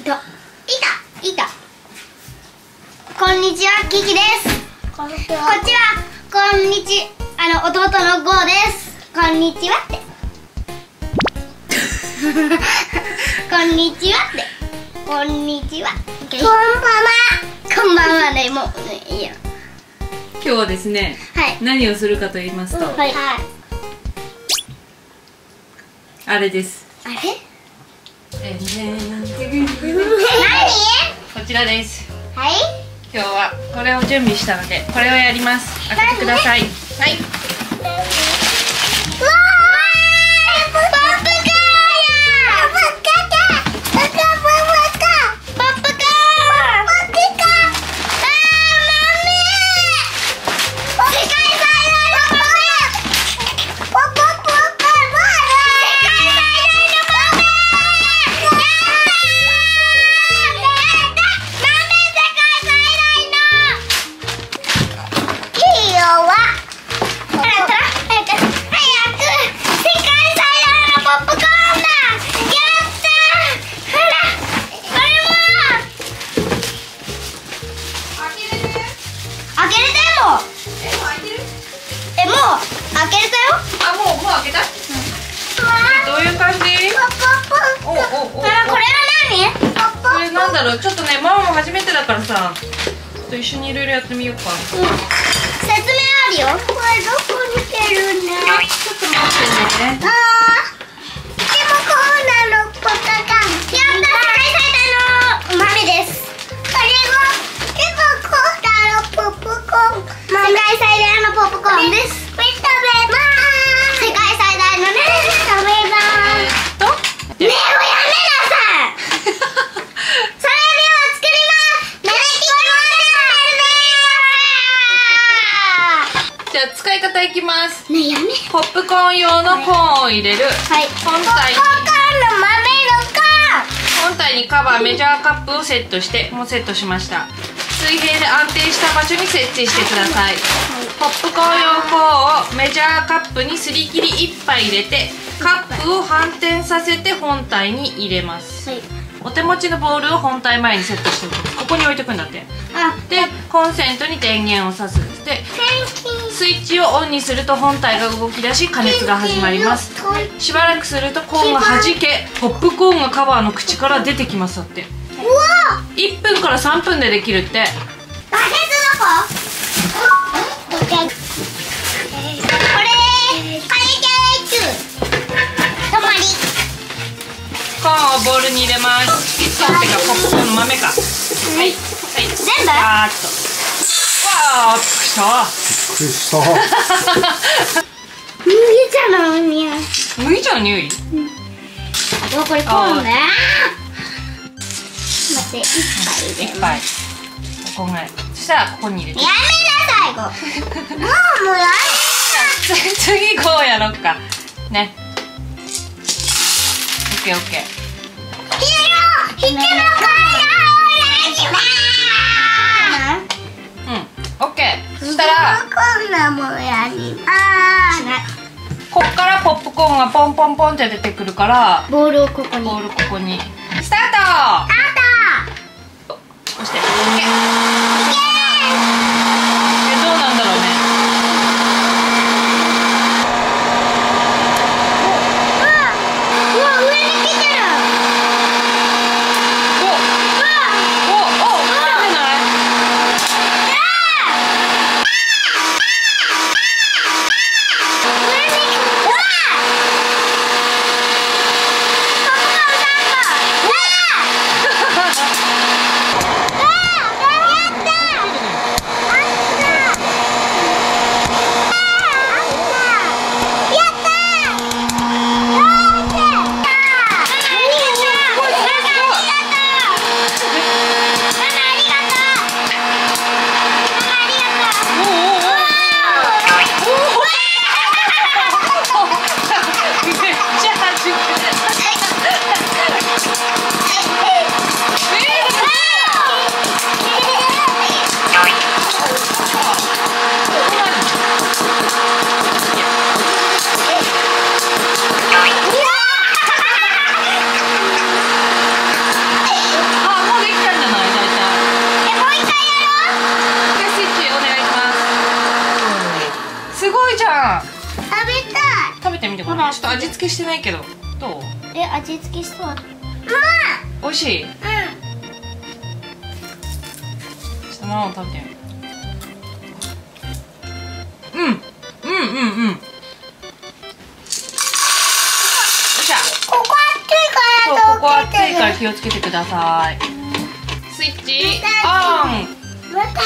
いたいたいた。こんにちはキキです。こんにちこっちはこんにちあの弟のゴーです。こんにちはって。こんにちはって。こんにちは。こんばんは。こんばんはねもうねいいよ今日はですねはい。何をするかと言いますと、はい。あれです。あれ？こちらですはい今日はこれを準備したのでこれをやります開けてくださいはいろうちょっとねママも初めてだからさちょっと一緒にいろいろやってみようか。説明あるよ。これどこに出るねちょっと待ってね。あーいきます。ねえやめ。ポップコーン用のコーンを入れる。はい。本体に。ポップコーンの豆の缶。本体にカバーメジャーカップをセットしてもうセットしました。水平で安定した場所に設置してください。ポップコーン用コーンをメジャーカップにすり切り1杯入れてカップを反転させて本体に入れます。はい。お手持ちのボールを本体前にセットしておく。ここに置いとくんだって。あでコンセントに電源を挿す。でスイッチをオンにすると本体が動き出し加熱が始まります。しばらくするとコーンが弾けポップコーンがカバーの口から出てきますだって。うわ1分から3分でできるって。バケツどここれカレーキャベツ止まり。コーンをボウルに入れます。コーンってかポップコーンの豆か。はい。はい。全部？わーっとわーっときた。びっくりした。麦茶の匂い？麦茶の匂い？あこれコーンね待って一杯入れ1杯。ここぐらいそしたらここに入れて。やめなさいこもう。もうや次次こうやろっか。ね。オッケーオッケーコーンがポンポンポンって出てくるから。ボールをここに。ボールここに。スターあトかなちょっと味付けしてないけど。どう？え味付けしそう美味しい？ちょうっとママも食べてみる。うん。うんうんうん。よっしゃ。んここ熱いからここ熱いからる気をつけてください。スイッチオンまた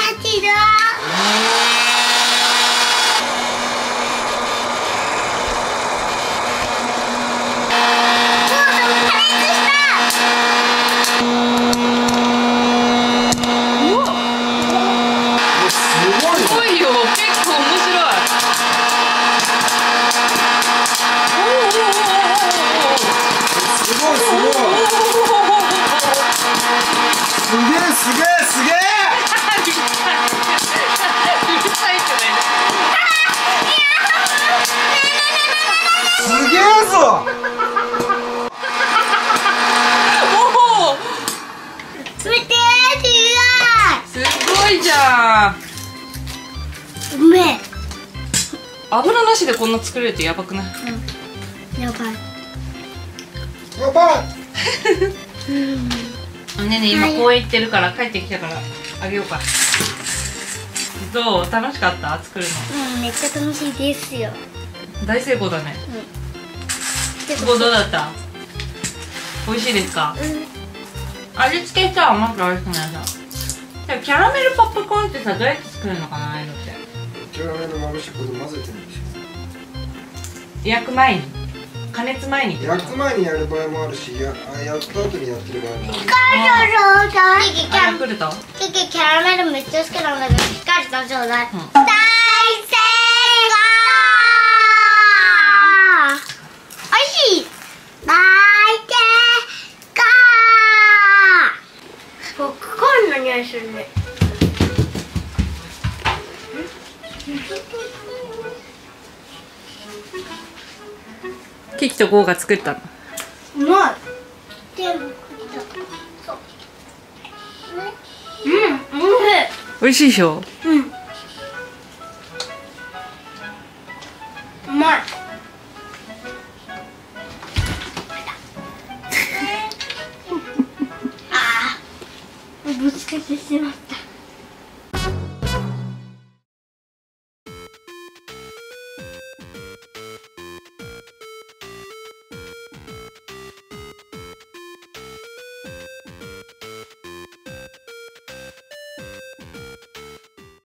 ごいじゃん。違ううめえ油なしでこんな作れるってやばくない？やばい。やばい。ねえねえ今公園行ってるから帰ってきたからあげようか。どう？楽しかった？作るうんめっちゃ楽しいですよ。の大成功だね。でここどうだった？美味しいですか？味付けさまず美味しくないさでもキャラメルポップコーンってさどうやって作るのかなああいうのって。キャラメルまぶしてこれ混ぜてるんでし焼く前に。加熱前にょ焼く前にやる場合もあるしやあやった後にやってる場合もある。光るちょうだいキキキあャラメルめっちゃ好きなんだけど光るとちょうだい、うん大成功おいしい大成功ポップコーンの匂いするねキキとゴーが作ったの？うまい。全部食った。そう。うんおい。しいでしょ？うん。着。します。